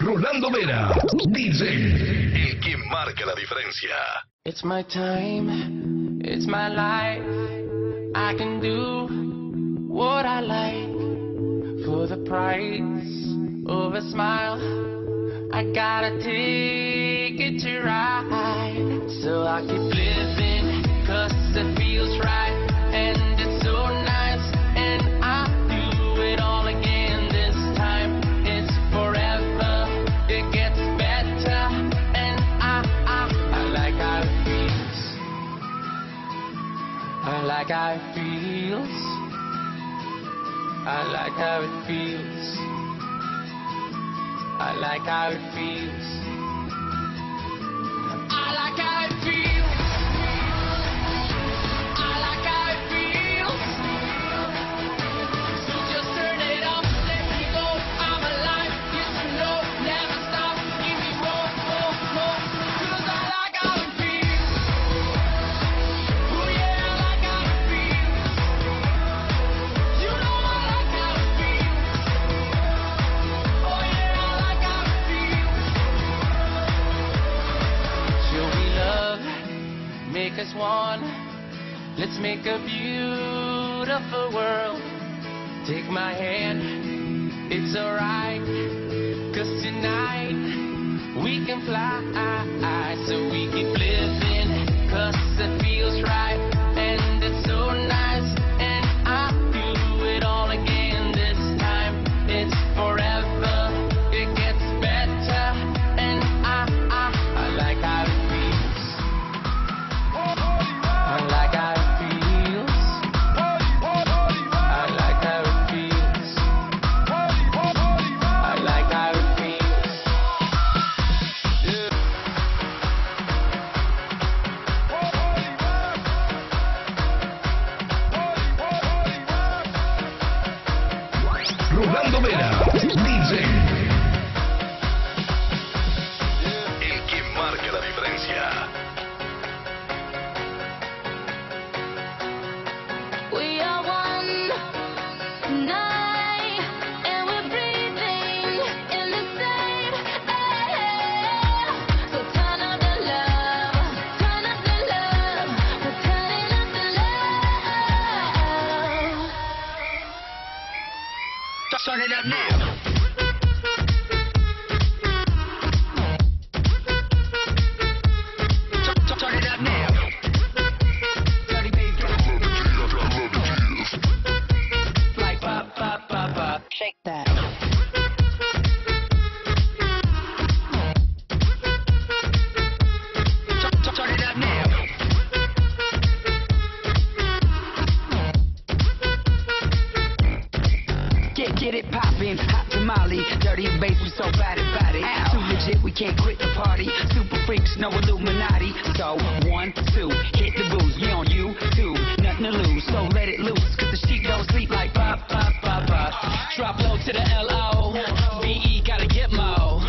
Rolando Vera, DJ, el que marca la diferencia. It's my time, it's my life. I can do what I like for the price of a smile. I gotta take it to ride. So I keep living, cause it feels right. Like how it feels. I like how it feels. I like how it feels. My hand, it's alright. Cause tonight we can fly. So tamale, dirty bass, we so bad about it. Too legit, we can't quit the party. Super freaks, no Illuminati. So, one, two, hit the booze. We on you, two, nothing to lose. So let it loose, cause the sheep don't sleep like pop, pop, pop, pop. Drop low to the L-O. B-E, gotta get mo.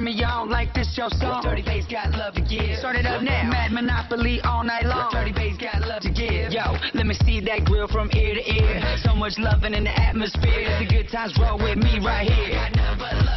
Me on like this your song. Dirty bass got love to give. Start it up now. Mad Monopoly all night long. Dirty bass got love to give. Yo, let me see that grill from ear to ear. So much loving in the atmosphere. The good times roll with me right here. Got nothing but love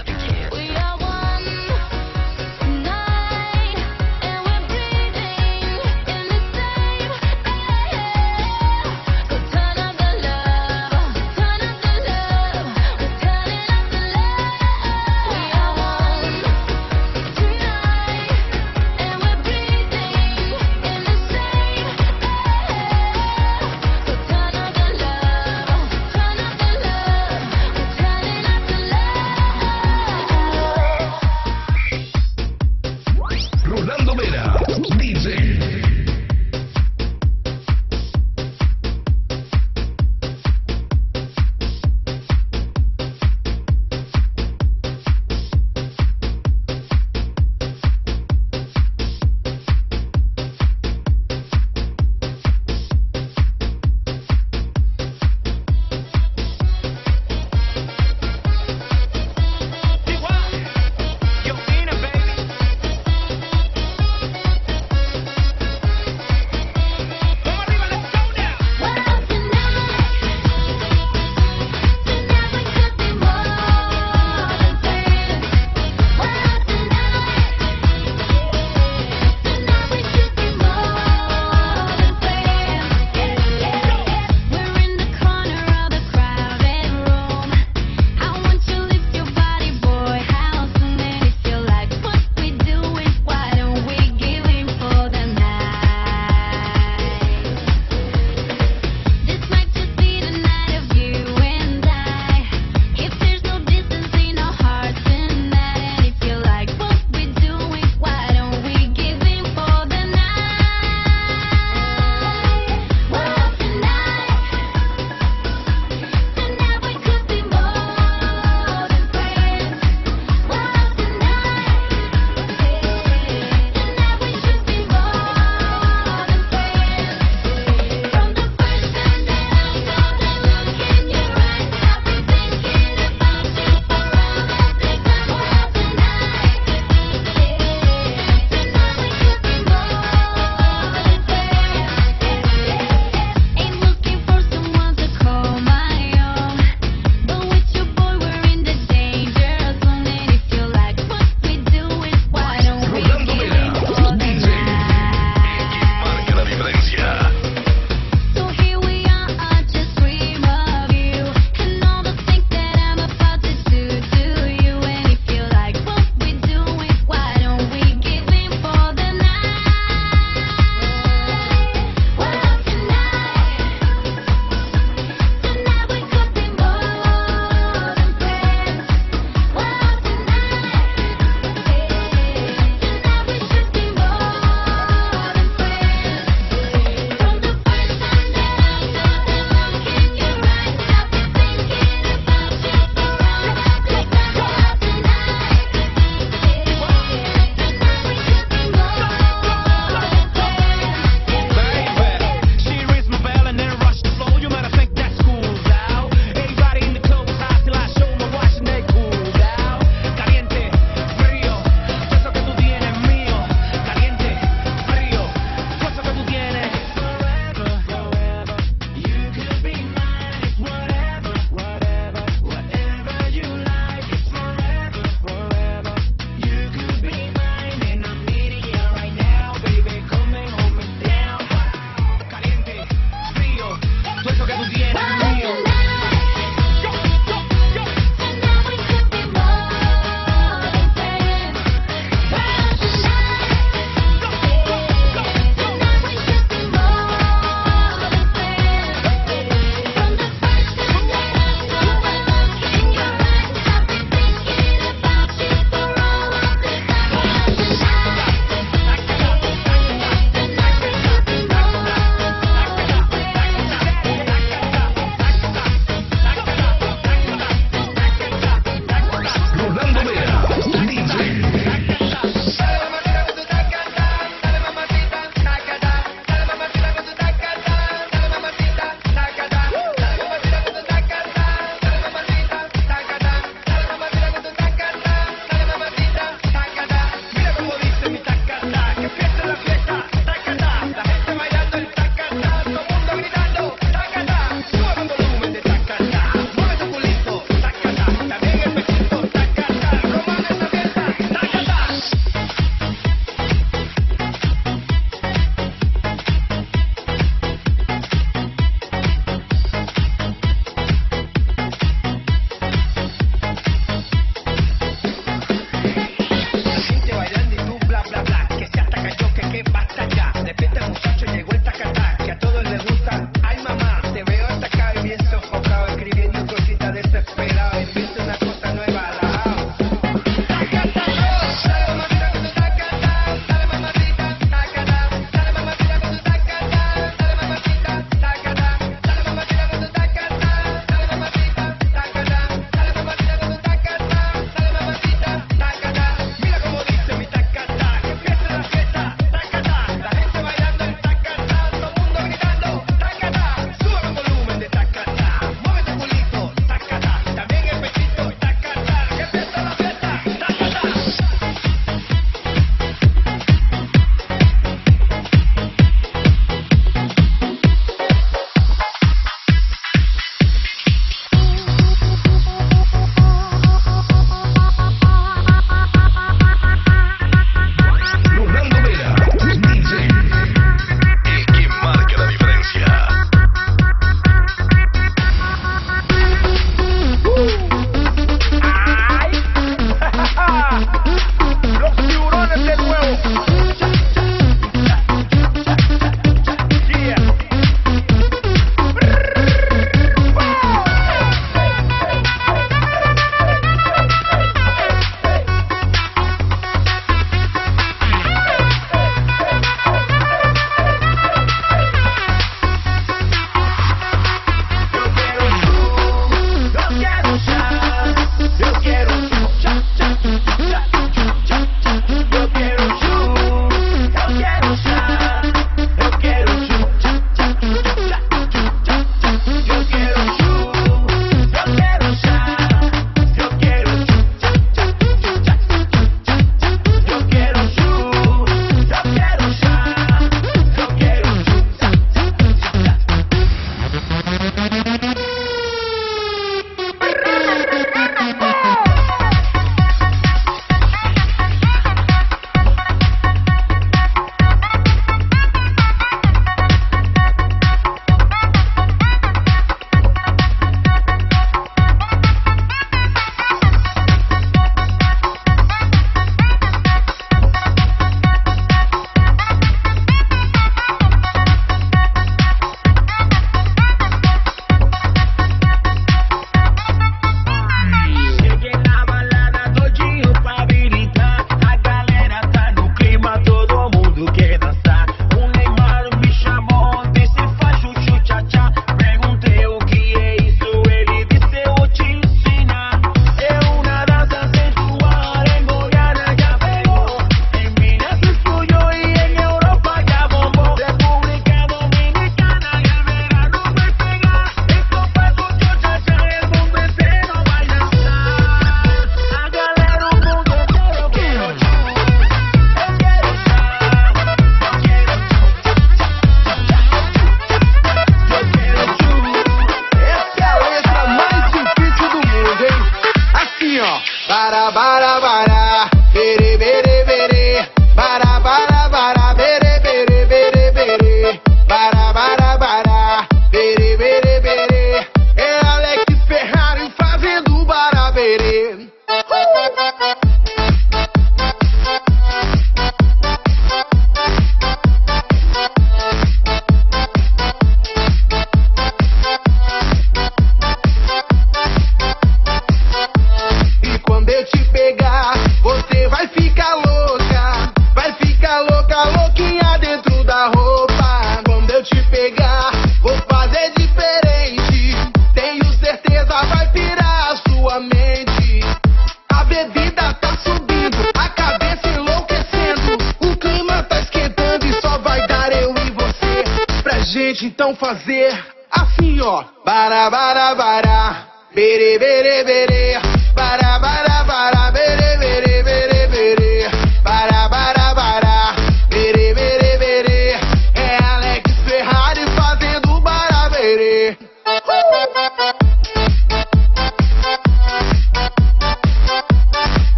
gente então fazer assim, ó. bara bara bara, bere bere bere, bara bara.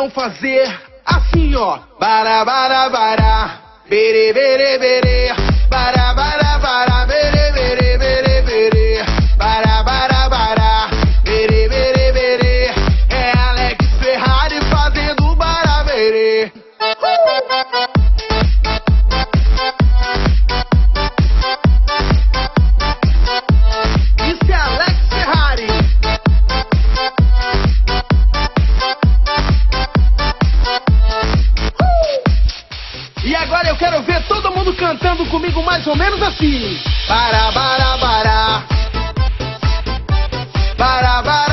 então fazer assim ó, bara bara bara, bere bere bere. quero ver todo mundo cantando comigo mais ou menos assim. Bará, bará, bará. Bará, bará.